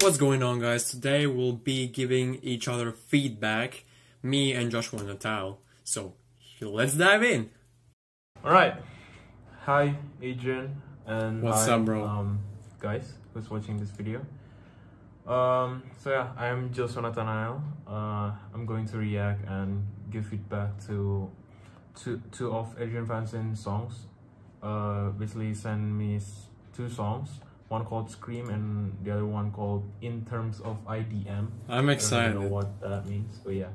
What's going on guys? Today we'll be giving each other feedback, me and Josua Natanael. So let's dive in. Alright. Hi Adrian and What's hi, up, bro? Um, guys who's watching this video. Um, so yeah, I'm Josua Natanael. Uh, I'm going to react and give feedback to two, two of Adrian van Sin's songs. Uh, basically send me two songs. One called Scream and the other one called In Terms of IDM. I'm excited. I don't know what that means, but yeah.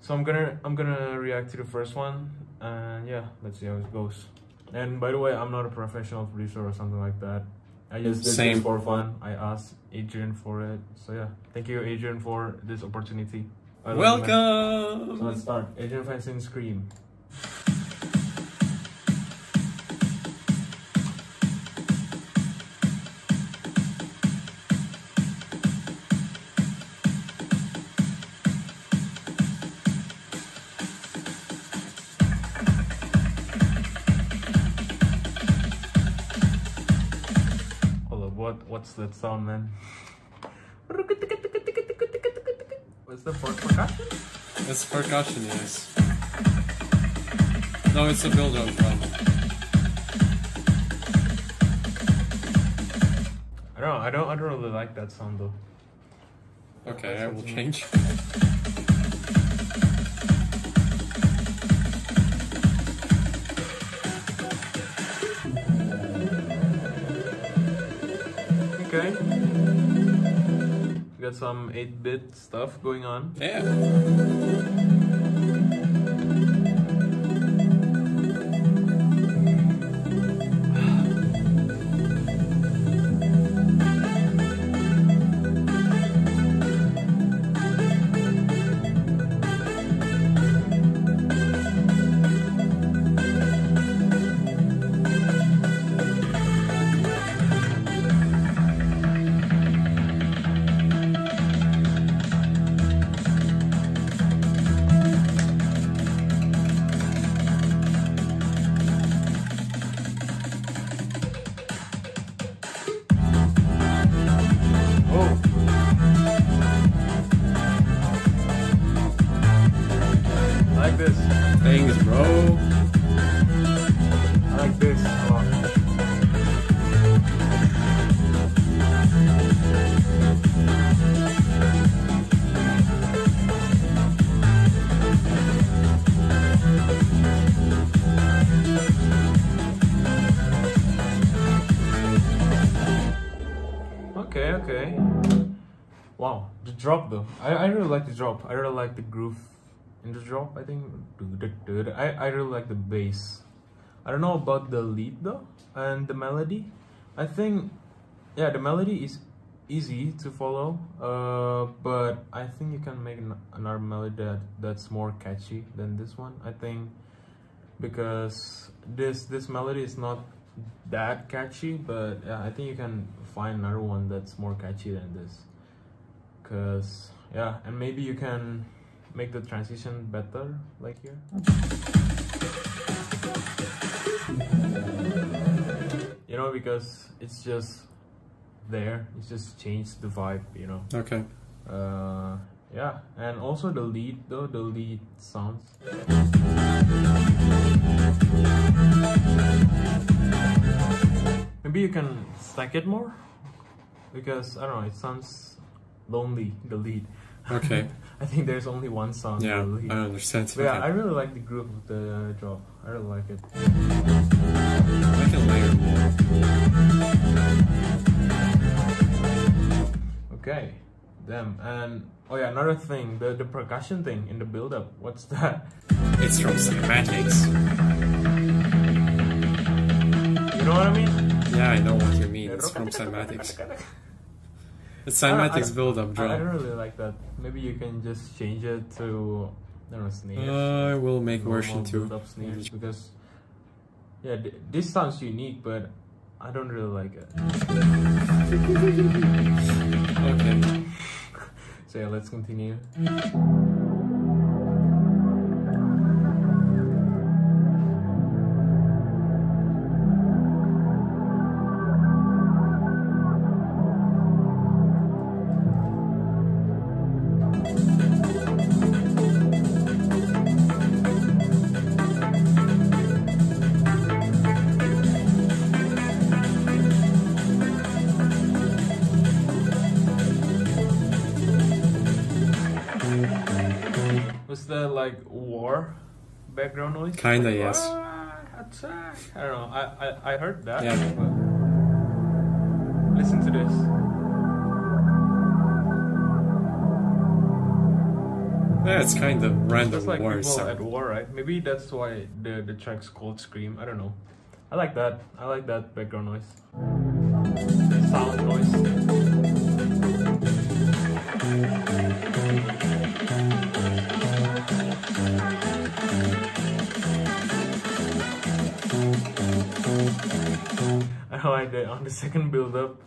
So I'm gonna I'm gonna react to the first one, and yeah, let's see how it goes. And by the way, I'm not a professional producer or something like that. I just did Same. this for fun. I asked Adrian for it, so yeah. Thank you, Adrian, for this opportunity. I love you, man. So Welcome! let's start. Adrian van Sin Scream. What's that sound, man? What's the for percussion? It's percussion, yes. No, it's a build-up drum. I don't know, I don't I don't really like that sound though. Okay, I will change. some 8-bit stuff going on. Yeah. Though. I, I really like the drop. I really like the groove in the drop. I think I, I really like the bass. I don't know about the lead though and the melody. I think yeah, the melody is easy to follow. Uh, but I think you can make an, another melody that that's more catchy than this one. I think because this this melody is not that catchy, but yeah, I think you can find another one that's more catchy than this. Cause yeah, and maybe you can make the transition better, like here. You know, because it's just there. It's just changed the vibe. You know. Okay. Uh, yeah, and also the lead though, the lead sounds. Maybe you can stack it more because I don't know. It sounds lonely. The lead. Okay. I think there's only one song. Yeah, in the lead. I understand. But yeah, I really like the groove of the uh, drop. I really like it. I can layer more. Okay, damn. And oh yeah, another thing, the the percussion thing in the build up. What's that? It's from cinematics. You know what I mean? Yeah, I know what you mean. It's from cinematics. It's cinematics build-up I, I don't really like that. Maybe you can just change it to I don't know snares. I will make version 2. build-up snares because yeah, th- this sounds unique, but I don't really like it. Okay. So yeah, let's continue. Like war background noise? Kinda, Like, yes. "Ah, attack. I don't know. I, I, I heard that. Yeah. Listen to this. Yeah, it's kind of random That's like war people sound. at war, right? Maybe that's why the the track's called Scream. I don't know. I like that. I like that background noise. The sound noise. Like on the second build up,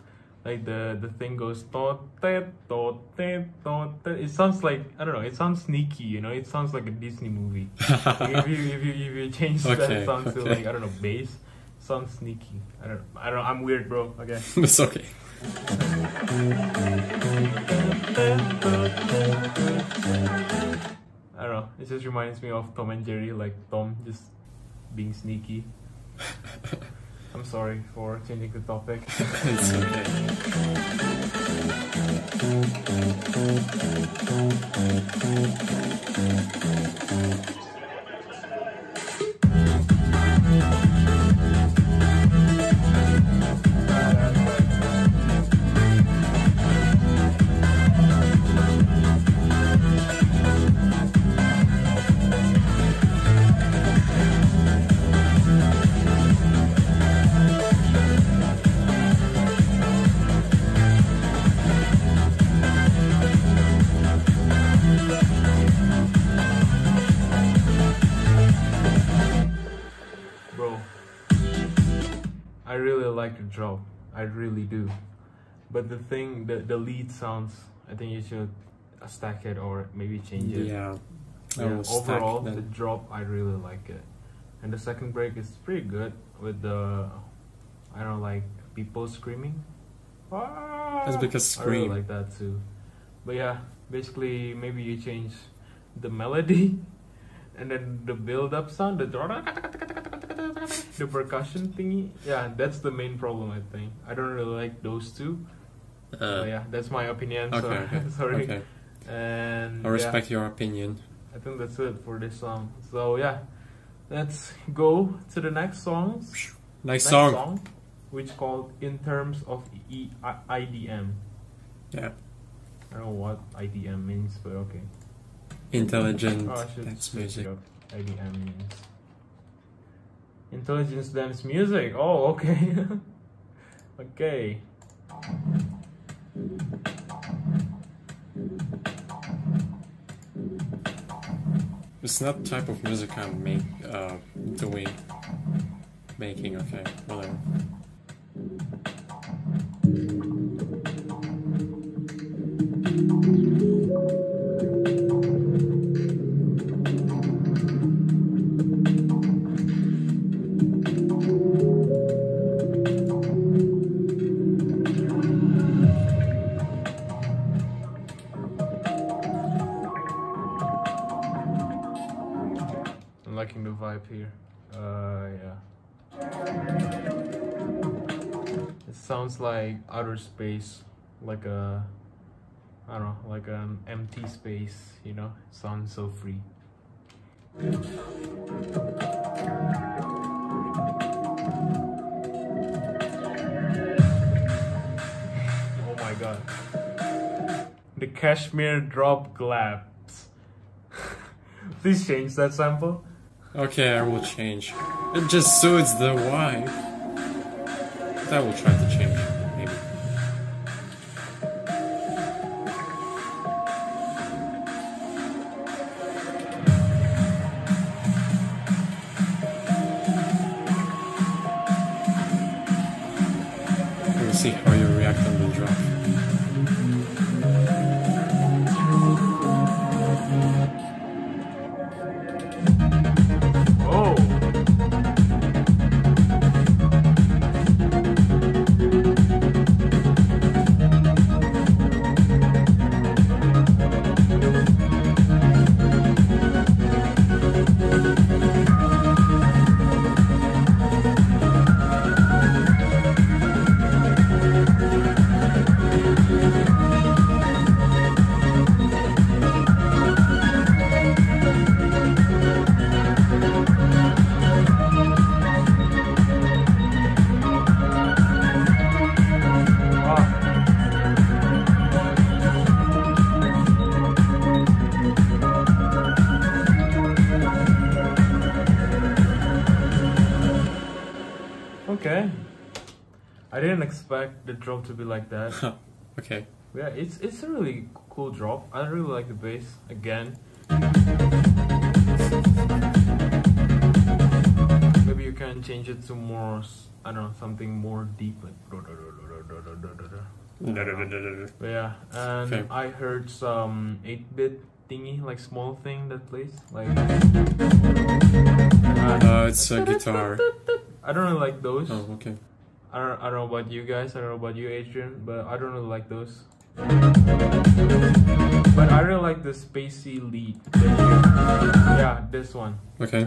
like the the thing goes tot tet tot tot. It sounds like I don't know. It sounds sneaky, you know. It sounds like a Disney movie. Like, if you if you if you change Okay, that sound to like I don't know bass, sounds sneaky. I don't I don't. I'm weird, bro. Okay. it's okay. I don't know. It just reminds me of Tom and Jerry, like Tom just being sneaky. I'm sorry for changing the topic. it's okay. Like the drop. I really do. But the thing, the, the lead sounds, I think you should stack it or maybe change it. Yeah. Yeah, overall, the drop, I really like it. And the second break is pretty good with the, I don't know, like people screaming. That's ah, because I really like that too. But yeah, basically, maybe you change the melody and then the build up sound, the the percussion thingy. Yeah, that's the main problem, I think. I don't really like those two. Uh, yeah, that's my opinion. okay, so okay. sorry. Okay. And I yeah. respect your opinion. I think that's it for this song. So yeah, let's go to the next song. Nice next song. which called in terms of e- I- IDM. Yeah. I don't know what IDM means, but okay. Intelligent Oh, dance music. IDM means intelligence dance music. Oh, okay. okay. It's not the type of music I'm make uh doing making, okay, whatever. I'm vibe here. Uh, yeah. It sounds like outer space, like a, I don't know, like an empty space. You know, it sounds so free. Oh my god. The cashmere drop glabs. Please change that sample. Okay, I will change. It just suits the vibe. But I will try to change, expect the drop to be like that. okay. Yeah, it's it's a really cool drop. I really like the bass again. Maybe you can change it to more, I don't know, something more deep. Like but yeah, and Okay. I heard some 8-bit thingy, like small thing that plays. Like Uh, it's a guitar. I don't really like those. Oh, okay. I don't, I don't know about you guys. I don't know about you, Adrian, but I don't really like those. But I really like the spacey lead. Yeah, this one. Okay.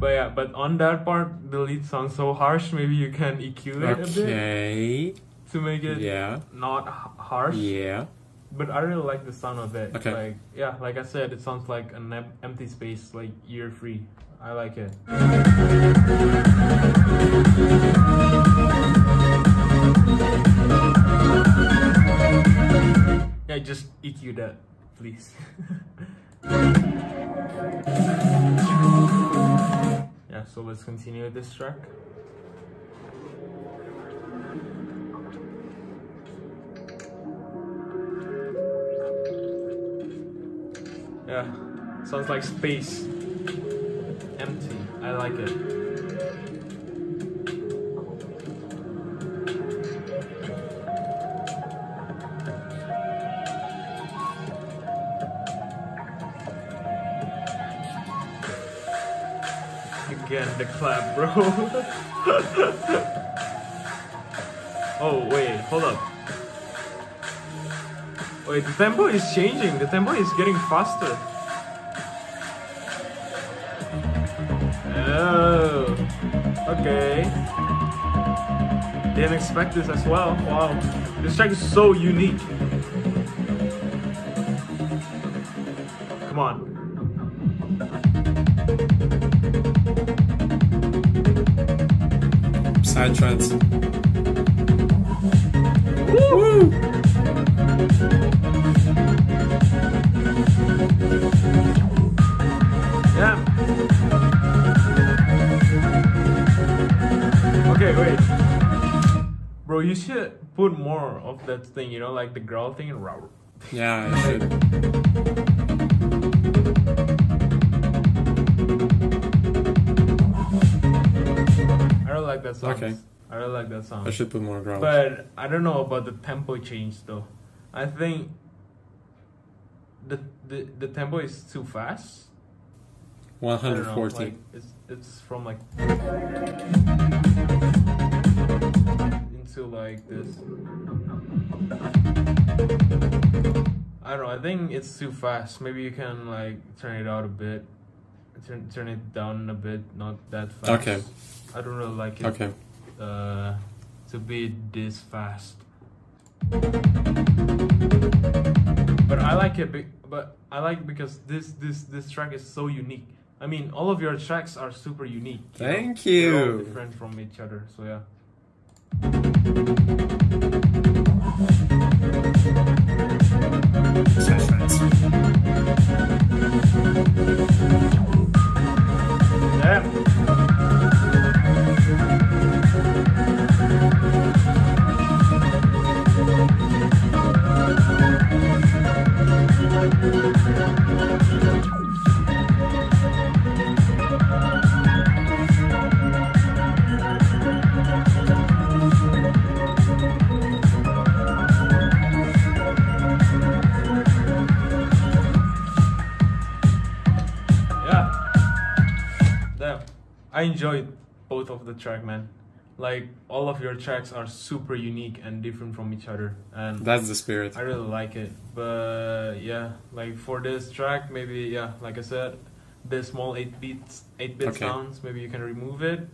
But yeah, but on that part, the lead sounds so harsh. Maybe you can EQ it a bit Okay. to make it Yeah. not harsh. Yeah. But I really like the sound of it. Okay. Like yeah, like I said, it sounds like an empty space, like ear free. I like it. Yeah, just EQ that, please. yeah, so let's continue with this track. Yeah, sounds like space. I like it. Again, the clap, bro. oh, wait, hold up. Wait, the tempo is changing. The tempo is getting faster. Okay. Didn't expect this as well. Wow, this track is so unique. Bro, you should put more of that thing, you know, like the growl thing and row. Yeah, I should. I really like that song. Okay. I really like that song. I should put more growls. But I don't know about the tempo change though. I think the the, the tempo is too fast. I don't know, 140. like, it's it's from like into like this. I don't know. I think it's too fast. Maybe you can like turn it out a bit, turn turn it down a bit, not that fast. Okay. I don't really like it. Okay. Uh, to be this fast. But I like it. But I like because this this this track is so unique. I mean, all of your tracks are super unique. you know? Thank all you. different from each other. So yeah. Yeah. Damn. I enjoyed both of the track, man. Like all of your tracks are super unique and different from each other, and That's the spirit. I really like it. But yeah, like for this track, maybe yeah, like I said, the small eight beats, eight bit Okay. sounds, maybe you can remove it,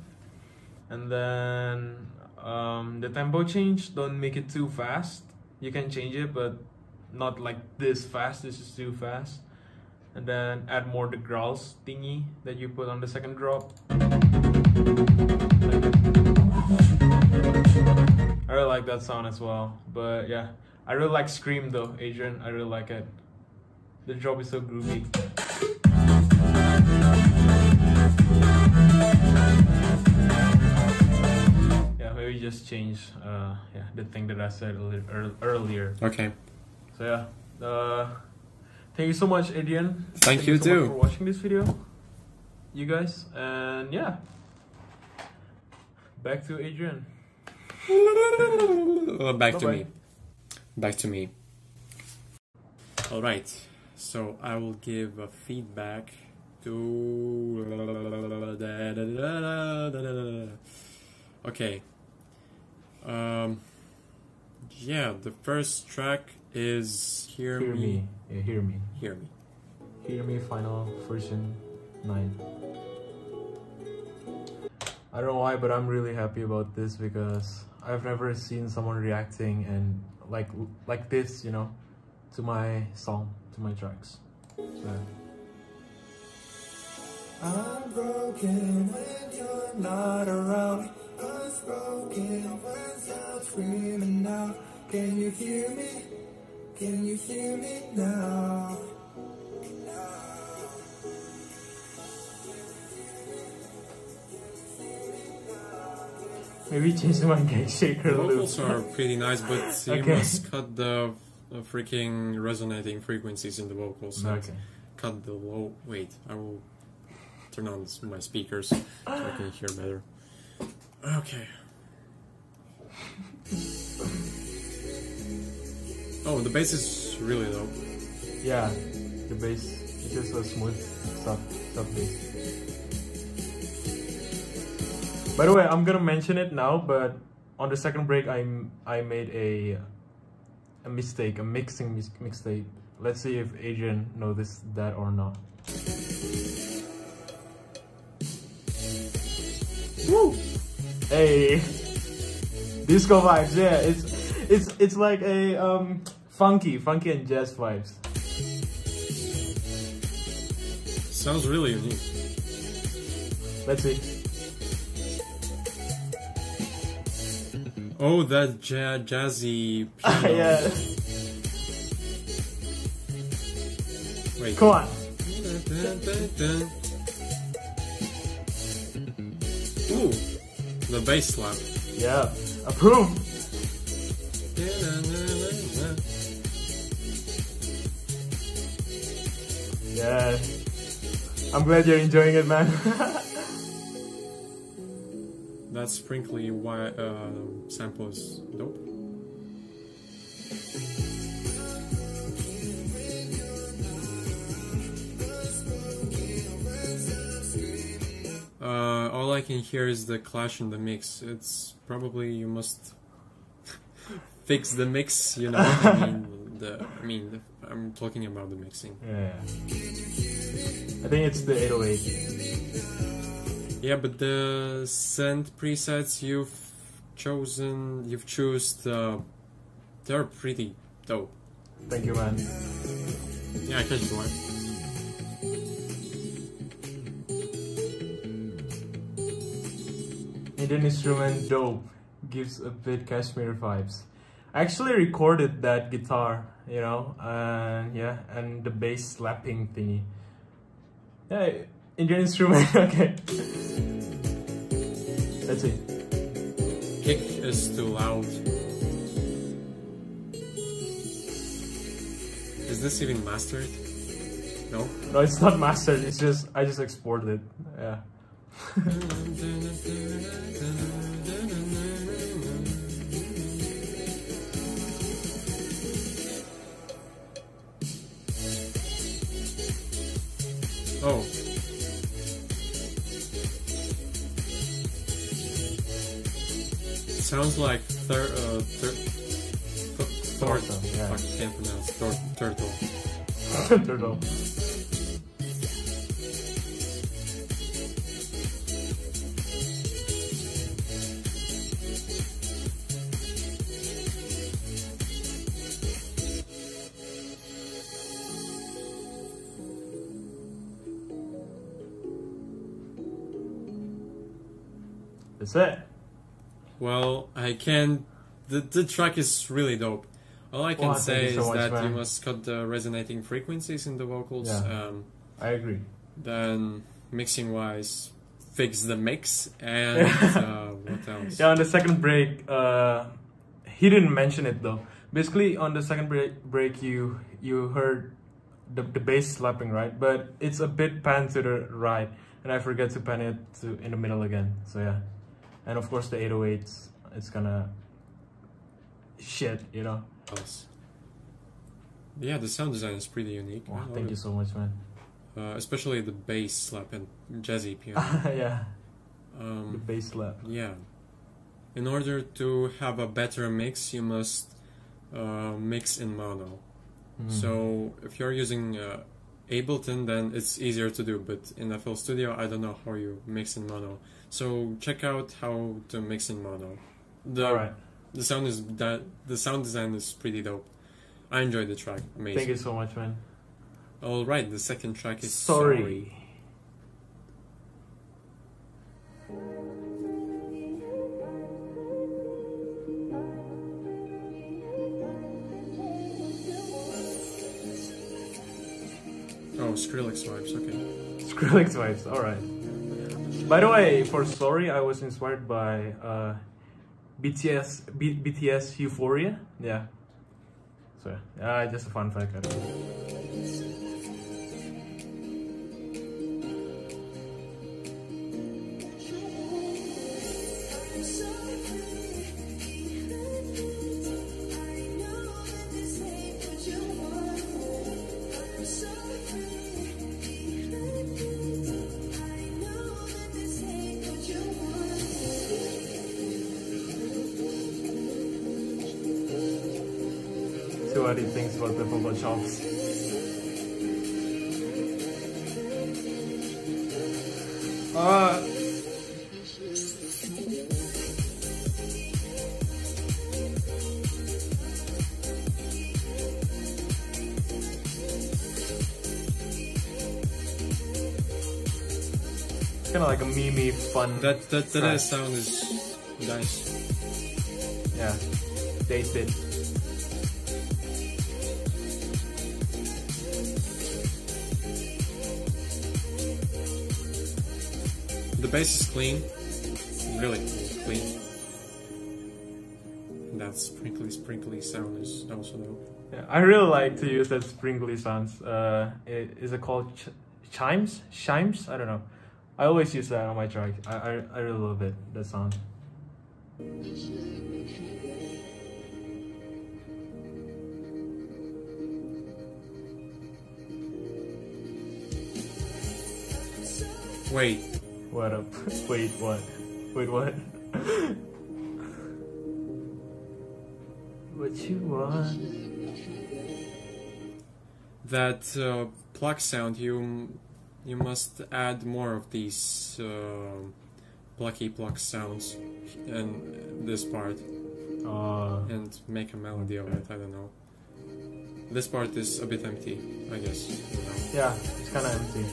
and then um, the tempo change. Don't make it too fast. You can change it, but not like this fast. This is too fast and then add more the growls thingy that you put on the second drop. I really like that sound as well but yeah. I really like Scream though Adrian. I really like it. The drop is so groovy. Yeah maybe just change uh, yeah the thing that I said earlier. Okay. So yeah uh, thank you so much, Adrian. Thank you so too. for watching this video, you guys, and yeah, back to Adrian. Back to Bye-bye. me. Back to me. All right. So I will give a feedback to. Okay. Um. Yeah, the first track is "Hear, Hear Me." me, yeah, hear me, Hear me. hear me. Final version nine. I don't know why, but I'm really happy about this because I've never seen someone reacting and like like this, you know, to my song, to my tracks. So, I'm broken when you're not around. I'm broken when I'm screaming out. Can you hear me? Can you hear me now? maybe change my gate shaker The a vocals little. are pretty nice, but you Okay. must cut the freaking resonating frequencies in the vocals. and Okay. Cut the low. Wait, I will turn on my speakers so I can hear better. Okay. Oh, the bass is really low. Yeah, the bass is just a smooth soft, sub bass. By the way, I'm gonna mention it now, but on the second break, I I made a a mistake, a mixing mis- mistake. Let's see if Adrian noticed that or not. Woo! Hey, disco vibes. Yeah, it's it's it's like a um funky, funky and jazz vibes. Sounds really unique. Let's see. Oh, that ja- jazzy piano. yeah, Wait. come on. Ooh, the bass slap. Yeah, approve. Yeah, I'm glad you're enjoying it, man. That sprinkly wi- uh, sample is dope. Uh, all I can hear is the clash in the mix. It's probably you must fix the mix. You know, I mean, the I mean, the, I'm talking about the mixing. yeah, I think it's the 808. Yeah, but the synth presets you've chosen, you've chosen, uh, they're pretty dope. Thank you, man. Yeah, I catch the one. Indian instrument dope gives a bit Kashmir vibes. I actually recorded that guitar, you know, and yeah, and the bass slapping thingy. Yeah, Indian instrument. okay. Let's see. Kick is too loud. Is this even mastered? No? No, it's not mastered. It's just I just exported it. Yeah. Sounds like thir- uh, thir- th- thor- yeah. I can't pronounce thor- turtle. Turtle. That's it. Well, I can. The, the track is really dope. All I can Well, thank say so is that you must cut the resonating frequencies in the vocals. Yeah. Um, I agree. then mixing wise, fix the mix and uh, What else? Yeah, on the second break, uh, he didn't mention it though. Basically, on the second break, break you you heard the the bass slapping right, but it's a bit pan to the right, and I forget to pan it to in the middle again. So yeah, and of course the 808s, it's gonna shit, you know. else? Yeah, the sound design is pretty unique. Wow, thank it. you so much, man. Uh, especially the bass slap and jazzy piano. yeah, the Um, bass slap. yeah. In order to have a better mix, you must uh, mix in mono. Mm. So if you're using uh, Ableton, then it's easier to do. But in FL Studio, I don't know how you mix in mono. So check out how to mix in mono. The all right, the sound is that the sound design is pretty dope. I enjoyed the track. Amazing. thank you so much, man. All right, the second track is Sorry. Sorry. Oh, Skrillex vibes. Okay. Skrillex vibes. All right. By the way, for Sorry, I was inspired by uh, BTS B- BTS Euphoria. Yeah. So, uh, just a fun fact. Kind of like a meme fun. That that that track. sound is nice. Yeah, dated. The bass is clean, really clean. That sprinkly sprinkly sound is also dope. Yeah, I really like to use that sprinkly sounds. Uh, it, is it called ch- chimes? Chimes? I don't know. I always use that on my track. I, I, I really love it. That song. Wait, What up? Wait, what? Wait, what? what you want? that uh, pluck sound you you must add more of these uh, plucky pluck sounds in this part Uh, and make a melody of it. I don't know. This part is a bit empty, I guess. You know. yeah, it's kind of empty.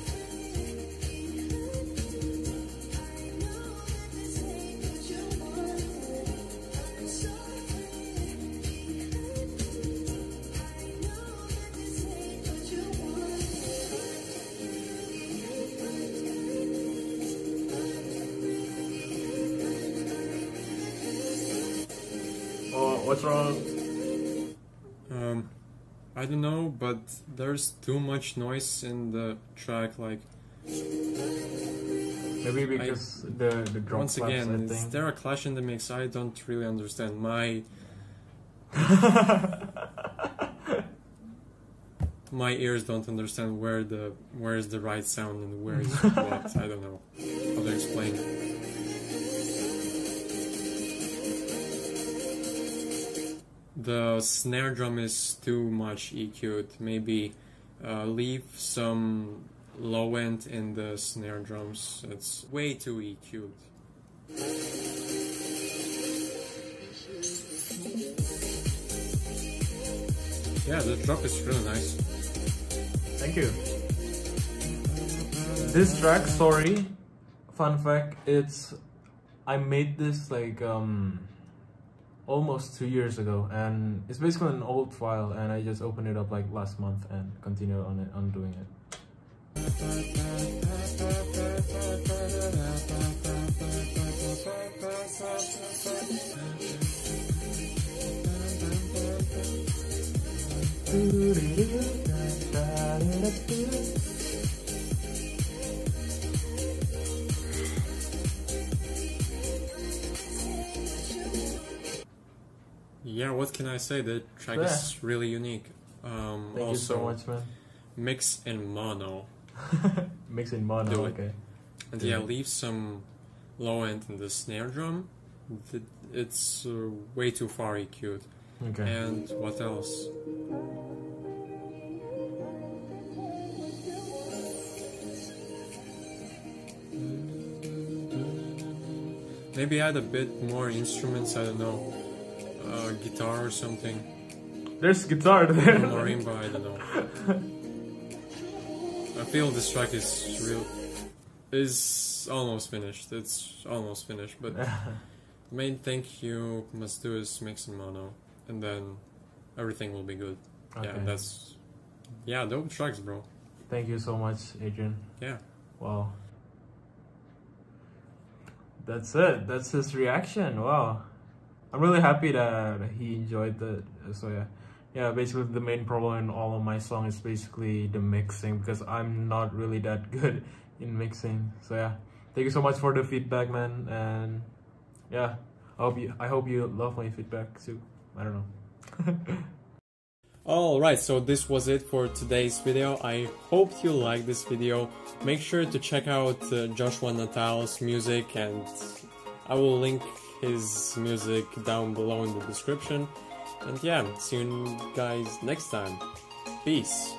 What's wrong? Um, I don't know, but there's too much noise in the track. Like Maybe because the the drop once slaps, I again, is there a clash in the mix? I don't really understand. My my ears don't understand where the where is the right sound and where is what. I don't know how to explain. The snare drum is too much EQ'd. Maybe uh, leave some low end in the snare drums. It's way too EQ'd. Yeah, the drop is really nice. Thank you. This track, sorry, fun fact, it's I made this like um almost two years ago and it's basically an old file and I just opened it up like last month and continued on it on doing it. Yeah, what can I say? The track is really unique. Um, Thank you so also, much, man. mix in mono. Mix in mono, Do it. okay. And Yeah. yeah, leave some low end in the snare drum. It's uh, way too far EQ'd. Okay. And what else? Maybe add a bit more instruments, I don't know. Uh, guitar or something. There's guitar there. marimba, I don't know. I feel this track is real is almost finished. It's almost finished, but the main thing you must do is mix in mono, and then everything will be good. okay. Yeah, that's yeah, dope tracks, bro. Thank you so much, Adrian. Yeah. Wow. That's it. That's his reaction. Wow. I'm really happy that he enjoyed it. So yeah. Yeah, basically the main problem in all of my songs is basically the mixing because I'm not really that good in mixing. So yeah. Thank you so much for the feedback, man. And yeah, I hope you I hope you love my feedback too. I don't know. Alright, so this was it for today's video. I hope you liked this video. Make sure to check out uh, Josua Natanael's music and I will link his music down below in the description. And yeah, see you guys next time. Peace.